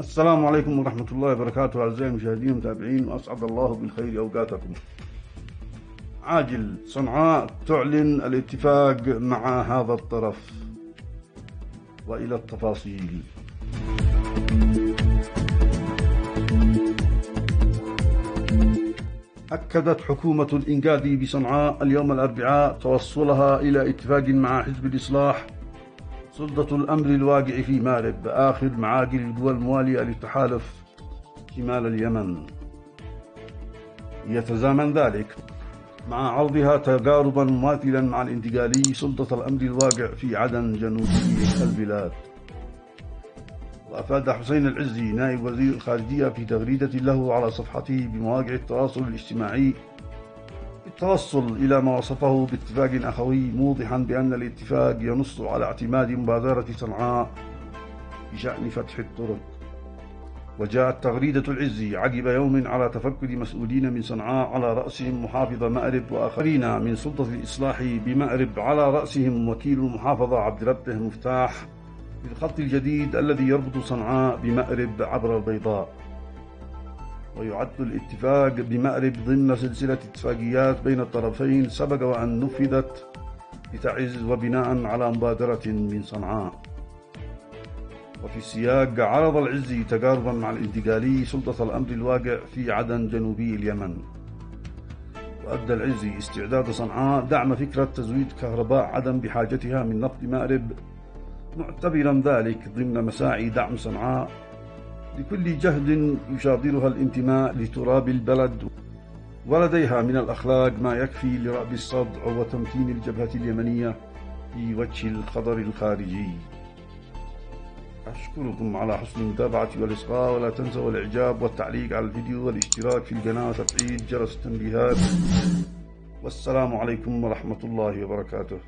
السلام عليكم ورحمة الله وبركاته أعزائي المشاهدين والمتابعين وأسعد الله بالخير أوقاتكم. عاجل صنعاء تعلن الاتفاق مع هذا الطرف. وإلى التفاصيل. أكدت حكومة الإنقاذ بصنعاء اليوم الأربعاء توصلها إلى اتفاق مع حزب الإصلاح سلطة الأمر الواقع في مارب آخر معاقل القوى الموالية للتحالف شمال اليمن. يتزامن ذلك مع عرضها تقاربا مماثلا مع الانتقالي سلطة الأمر الواقع في عدن جنوبي البلاد. وأفاد حسين العزي نائب وزير الخارجية في تغريدة له على صفحته بمواقع التواصل الاجتماعي التوصل إلى ما وصفه باتفاق أخوي موضحا بأن الاتفاق ينص على اعتماد مبادرة صنعاء بشأن فتح الطرق. وجاءت تغريدة العز عقب يوم على تفكر مسؤولين من صنعاء على رأسهم محافظ مأرب وآخرين من سلطة الإصلاح بمأرب على رأسهم وكيل المحافظة عبد ربه مفتاح بالخط الجديد الذي يربط صنعاء بمأرب عبر البيضاء. ويعد الاتفاق بمأرب ضمن سلسلة اتفاقيات بين الطرفين سبق وأن نفذت بتعز وبناء على مبادرة من صنعاء. وفي السياق عرض العزي تقاربا مع الانتقالي سلطة الأمر الواقع في عدن جنوبي اليمن. وأدى العزي استعداد صنعاء دعم فكرة تزويد كهرباء عدن بحاجتها من نفط مأرب معتبرا ذلك ضمن مساعي دعم صنعاء لكل جهد يشاطرها الانتماء لتراب البلد ولديها من الأخلاق ما يكفي لرأب الصدع وتمكين الجبهة اليمنية في وجه الخطر الخارجي. أشكركم على حسن المتابعة والإصغاء ولا تنسوا الإعجاب والتعليق على الفيديو والاشتراك في القناة وتفعيل جرس التنبيهات. والسلام عليكم ورحمة الله وبركاته.